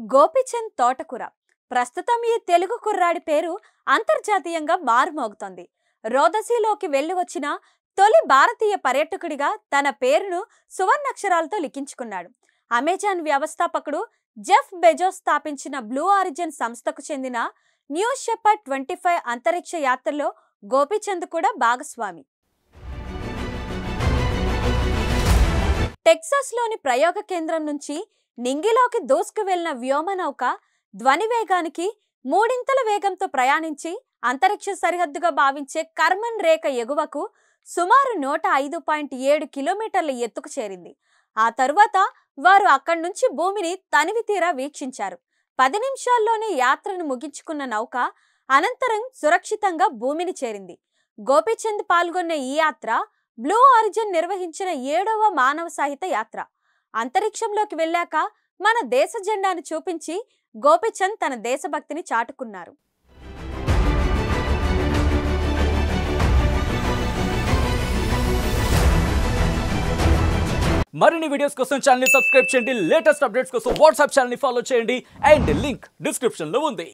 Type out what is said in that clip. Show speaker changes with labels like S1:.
S1: గోపిచంద్ తోటకూర. ప్రస్తుతం ఈ తెలుగు కుర్రాడి పేరు అంతర్జాతీయంగా మారుమోగుతోంది. రోదసీలోకి వెళ్ళి వచ్చిన తొలి భారతీయ పర్యాటకుడిగా తన పేరును సువర్ణాక్షరాలతో లిఖించుకున్నాడు. అమెజాన్ వ్యవస్థాపకుడు జెఫ్ బెజోస్ స్థాపించిన బ్లూ ఆరిజిన్ సంస్థకు చెందిన న్యూ షెపర్ ట్వంటీ ఫైవ్ అంతరిక్ష యాత్రలో గోపీచంద్ కూడా భాగస్వామి. టెక్సాస్లోని ప్రయోగ కేంద్రం నుంచి నింగిలోకి దూసుకు వెళ్ళిన వ్యోమనౌక ధ్వని వేగానికి మూడింతల వేగంతో ప్రయాణించి అంతరిక్ష సరిహద్దుగా భావించే కర్మన్ రేఖ ఎగువకు సుమారు నూట ఐదు పాయింట్ ఏడు కిలోమీటర్ల ఎత్తుకు చేరింది. ఆ తరువాత వారు అక్కడి నుంచి భూమిని తనివి తీరా వీక్షించారు. పది నిమిషాల్లోనే యాత్రను ముగించుకున్న నౌక అనంతరం సురక్షితంగా భూమిని చేరింది. గోపీచంద్ పాల్గొన్న ఈ యాత్ర బ్లూ ఆరిజిన్ నిర్వహించిన ఏడవ మానవ సాహిత్య యాత్ర. అంతరిక్షంలోకి వెళ్ళాక మన దేశ జెండాను చూపించి గోపీచంద్ తన దేశభక్తిని చాటుకున్నారు.
S2: మరిన్ని వీడియోస్ కోసం ఛానల్ సబ్స్క్రైబ్ చేయండి. లేటెస్ట్ అప్డేట్స్ కోసం వాట్సాప్ ఛానల్ ఫాలో చేయండి. అండ్ లింక్ డిస్క్రిప్షన్లో ఉంది.